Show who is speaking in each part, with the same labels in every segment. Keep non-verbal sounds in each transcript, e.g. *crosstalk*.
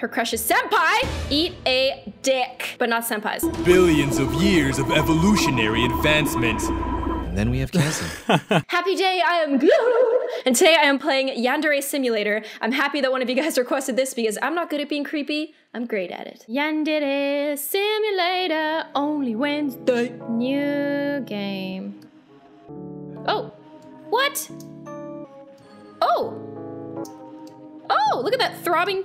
Speaker 1: Her crush is senpai. Eat a dick, but not senpais.
Speaker 2: Billions of years of evolutionary advancement.
Speaker 3: And then we have Kazan. *laughs*
Speaker 1: Happy day, I am Gloom, and today I am playing Yandere Simulator. I'm happy that one of you guys requested this because I'm not good at being creepy. I'm great at it. Yandere Simulator, only Wednesday. New game. Oh, what? Oh, oh, look at that throbbing,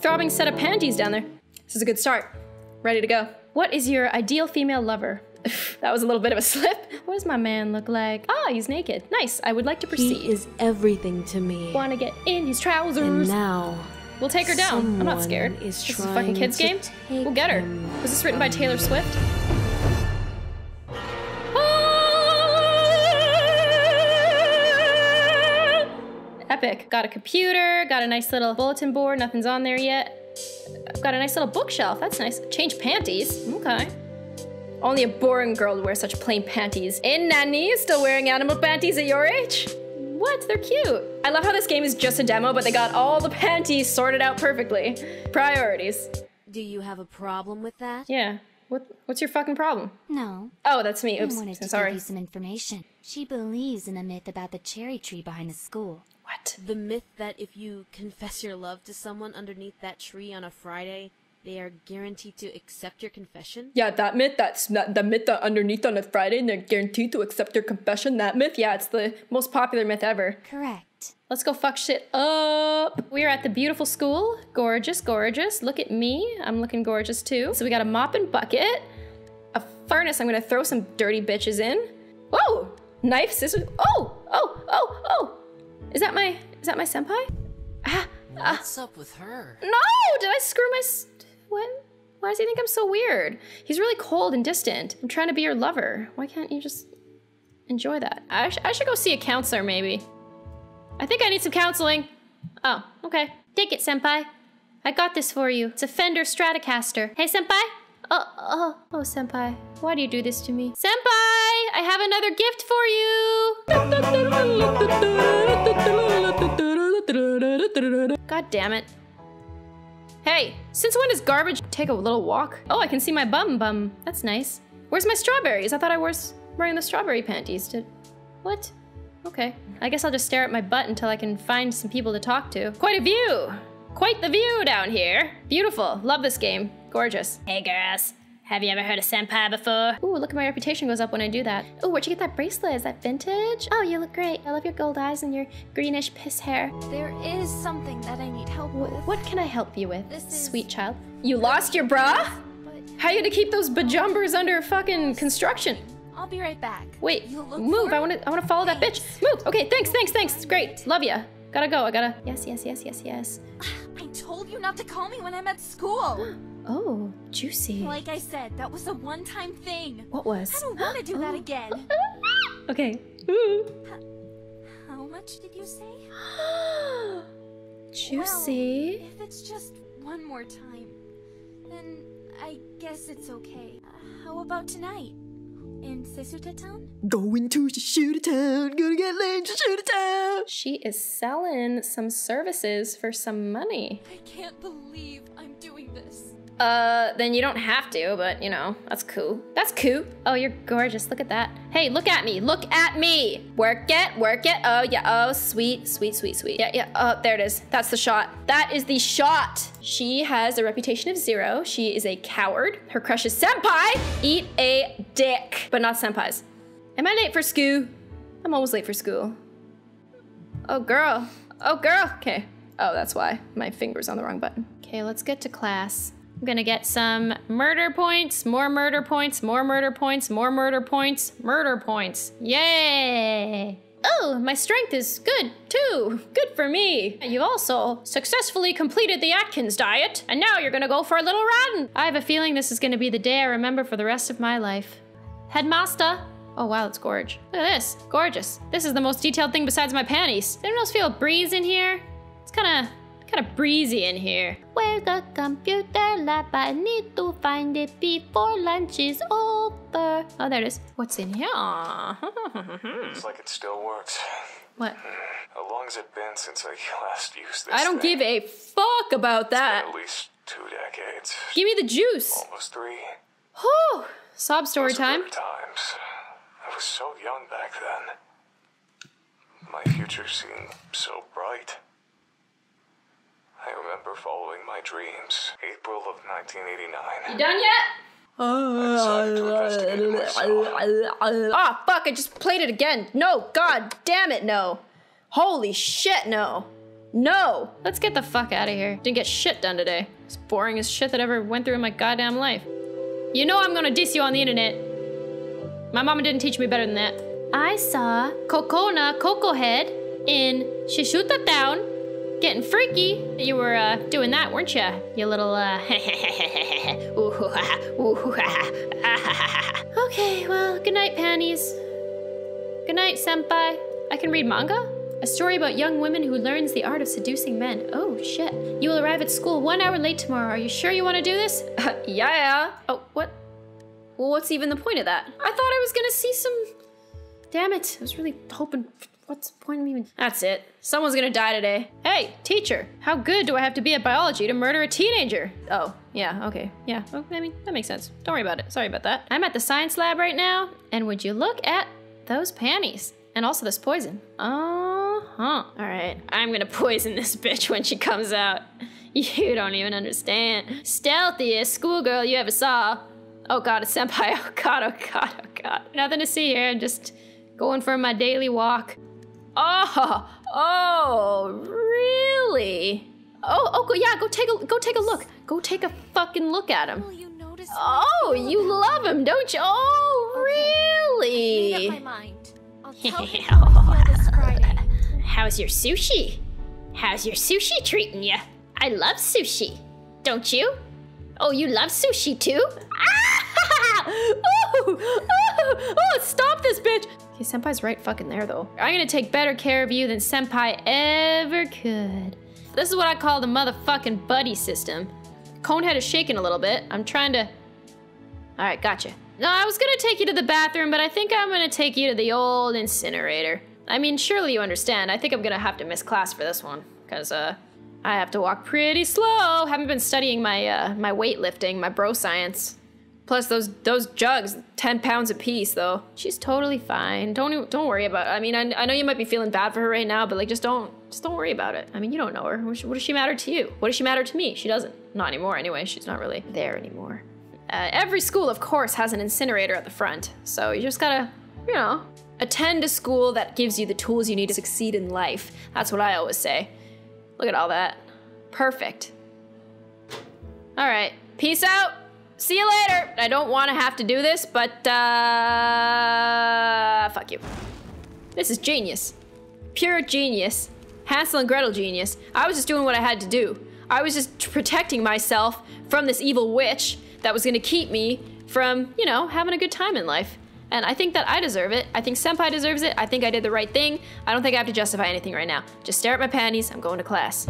Speaker 1: throbbing set of panties down there. This is a good start. Ready to go. What is your ideal female lover? *laughs* that was a little bit of a *laughs* slip. What does my man look like? Ah, he's naked. Nice. I would like to proceed.
Speaker 4: He is everything to me.
Speaker 1: Want to get in his trousers.
Speaker 4: And now,
Speaker 1: we'll take her down. I'm not scared.
Speaker 4: someone
Speaker 1: This
Speaker 4: is
Speaker 1: is a fucking kids game. We'll get her. Was this written by Taylor Swift? Epic. Got a computer, got a nice little bulletin board, nothing's on there yet. I've got a nice little bookshelf, that's nice. Change panties, okay. Only a boring girl would wear such plain panties. And Nanny is still wearing animal panties at your age? What? They're cute. I love how this game is just a demo, but they got all the panties sorted out perfectly. Priorities.
Speaker 4: do you have a problem with that?
Speaker 1: Yeah. What? What's your fucking problem?
Speaker 5: No,
Speaker 1: Oh, that's me. Oops.
Speaker 5: I wanted to
Speaker 1: Sorry.
Speaker 5: give you some information. She believes in a myth about the cherry tree behind the school.
Speaker 4: The myth that if you confess your love to someone underneath that tree on a Friday, they are guaranteed to accept your confession?
Speaker 1: Yeah, that myth. That's that, the myth that underneath on a Friday and they're guaranteed to accept your confession. That myth. Yeah, it's the most popular myth ever.
Speaker 5: Correct.
Speaker 1: Let's go fuck shit up. We're at the beautiful school. Gorgeous, gorgeous. Look at me. I'm looking gorgeous too. So we got a mop and bucket, a furnace. I'm gonna throw some dirty bitches in. Whoa! Knife, scissors. Oh, oh, oh, oh. Is that my? Is that my senpai? Ah, ah.
Speaker 3: What's up with her?
Speaker 1: No! Did I screw my? s- What? Why does he think I'm so weird? He's really cold and distant. I'm trying to be your lover. Why can't you just enjoy that? I, sh- I should go see a counselor, maybe. I think I need some counseling. Oh, okay. Take it, senpai. I got this for you. It's a Fender Stratocaster. Hey, senpai. Oh, oh, oh, senpai. Why do you do this to me? Senpai, I have another gift for you. God damn it. Hey, since when does garbage take a little walk? Oh, I can see my bum bum. That's nice. Where's my strawberries? I thought I was wearing the strawberry panties. Did what? Okay. I guess I'll just stare at my butt until I can find some people to talk to. Quite a view! Quite the view down here. Beautiful. Love this game. Gorgeous. Hey girls. Have you ever heard of senpai before? Ooh, look at my reputation goes up when I do that. Ooh, where'd you get that bracelet? Is that vintage? Oh, you look great. I love your gold eyes and your greenish piss hair.
Speaker 5: There is something that I need help with.
Speaker 1: What can I help you with,
Speaker 5: This is-
Speaker 1: sweet child? You lost your bra?
Speaker 5: But
Speaker 1: How you gonna keep those bajumbers under fucking construction?
Speaker 5: I'll be right back.
Speaker 1: Wait, move. I wanna I wanna follow that bitch. Move. Okay, thanks, thanks, thanks. Great. Love ya. Gotta go. I gotta Yes, yes, yes, yes, yes. *gasps*
Speaker 5: I told you not to call me when I'm at school. *gasps* *gasps*
Speaker 1: Oh, juicy.
Speaker 5: Like I said, that was a one-time thing.
Speaker 1: What was?
Speaker 5: I don't want to do that *gasps*
Speaker 1: Oh.
Speaker 5: again. *laughs*
Speaker 1: Okay.
Speaker 5: How much did you say? *gasps*
Speaker 1: juicy.
Speaker 5: Well, if it's just one more time, then I guess it's okay. Uh, how about tonight? In Shisuta Town?
Speaker 3: Going to shoot town, gonna get laid to shoot town.
Speaker 1: She is selling some services for some money.
Speaker 5: I can't believe I'm doing this.
Speaker 1: Uh, then you don't have to, but you know, that's cool. That's cool. Oh, you're gorgeous. Look at that. Hey, look at me. Look at me. Work it, work it. Oh, yeah. Oh, sweet, sweet, sweet, sweet. Yeah, yeah. Oh, there it is. That's the shot. That is the shot. She has a reputation of zero. She is a coward. Her crush is senpai. Eat a dick, but not senpais. Am I late for school? I'm always late for school. Oh, girl. Oh, girl. Okay. Oh, that's why. My finger's on the wrong button. Okay, let's get to class. I'm gonna get some murder points, more murder points, more murder points, more murder points, murder points. Yay! Oh, my strength is good too. Good for me. You've also successfully completed the Atkins diet, and now you're gonna go for a little run. I have a feeling this is gonna be the day I remember for the rest of my life. Headmaster. Oh wow, it's gorgeous. Look at this. Gorgeous. This is the most detailed thing besides my panties. Anyone else feel a breeze in here? It's kinda kinda breezy in here. Where's the computer lab? I need to find it before lunch is over. Oh, there it is. What's in here?
Speaker 6: it's like it still works.
Speaker 1: What?
Speaker 6: How long's it been since I last used this?
Speaker 1: I don't
Speaker 6: thing?
Speaker 1: give a fuck about that.
Speaker 6: At least two decades.
Speaker 1: Give me the juice.
Speaker 6: Almost three.
Speaker 1: Whew. Sob story
Speaker 6: Those
Speaker 1: time.
Speaker 6: better times. I was so young back then. My future seemed so bright. I remember following my dreams. April of 1989.
Speaker 1: You done yet?
Speaker 6: I decided to investigate it.
Speaker 1: Ah, fuck, I just played it again. No, god damn it, no. Holy shit, no. No. Let's get the fuck out of here. Didn't get shit done today. It's boring as shit that ever went through in my goddamn life. You know I'm gonna diss you on the internet. My mama didn't teach me better than that. I saw Kokona Coco Head in Shisuta Town getting freaky. You were uh, doing that, weren't you? You little uh. *laughs* *laughs* okay, well, good night, panties. Good night, senpai. I can read manga? A story about young women who learns the art of seducing men. Oh, shit. You will arrive at school one hour late tomorrow. Are you sure you want to do this? yeah, *laughs* yeah. Oh, what? Well, what's even the point of that? I thought I was gonna see some. Damn it. I was really hoping. What's the point of even. That's it. Someone's gonna die today. Hey, teacher, how good do I have to be at biology to murder a teenager? Oh, yeah, okay. Yeah, oh, I mean, that makes sense. Don't worry about it. Sorry about that. I'm at the science lab right now, and would you look at those panties? And also this poison. Uh huh. Alright, I'm gonna *laughs* poison this bitch when she comes out. *laughs* You don't even understand. Stealthiest schoolgirl you ever saw. Oh god, a *laughs* senpai. Oh god, oh god, oh god. Nothing to see here. I'm just going for my daily walk. Oh, oh, really? Oh, oh, go, yeah. Go take a go take a look. Go take a fucking look at him.
Speaker 5: Will you notice?
Speaker 1: Oh, you love him, don't you? Oh,
Speaker 5: Made up my
Speaker 1: really?
Speaker 5: mind. I'll *laughs* tell him how I feel this Friday.
Speaker 1: How's your sushi? How's your sushi treating you? I love sushi. Don't you? Oh, you love sushi too? Ah! Senpai's right fucking there though. I'm gonna take better care of you than Senpai ever could. This is what I call the motherfucking buddy system. Conehead is shaking a little bit. I'm trying to. Alright, gotcha. No, I was gonna take you to the bathroom, but I think I'm gonna take you to the old incinerator. I mean, surely you understand. I think I'm gonna have to miss class for this one. Because, uh, I have to walk pretty slow. Haven't been studying my, uh, my weightlifting, my bro science. Plus those those jugs, ten pounds a piece though. She's totally fine. Don't don't worry about. It. I mean, I, I know you might be feeling bad for her right now, but like, just don't just don't worry about it. I mean, you don't know her. What, does she matter to you? What does she matter to me? She doesn't. Not anymore. Anyway, she's not really there anymore. Uh, every school, of course, has an incinerator at the front, so you just gotta, you know, attend a school that gives you the tools you need to succeed in life. That's what I always say. Look at all that. Perfect. All right. Peace out. See you later. I don't want to have to do this, but uh fuck you. This is genius. Pure genius. Hansel and Gretel genius. I was just doing what I had to do. I was just protecting myself from this evil witch that was going to keep me from, you know, having a good time in life. And I think that I deserve it. I think Senpai deserves it. I think I did the right thing. I don't think I have to justify anything right now. Just stare at my panties. I'm going to class.